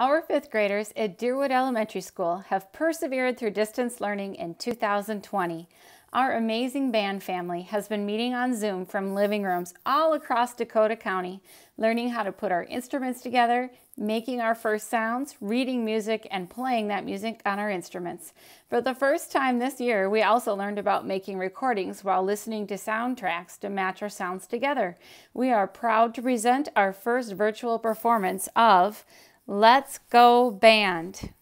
Our fifth graders at Deerwood Elementary School have persevered through distance learning in 2020. Our amazing band family has been meeting on Zoom from living rooms all across Dakota County, learning how to put our instruments together, making our first sounds, reading music, and playing that music on our instruments. For the first time this year, we also learned about making recordings while listening to soundtracks to match our sounds together. We are proud to present our first virtual performance of Let's Go Band.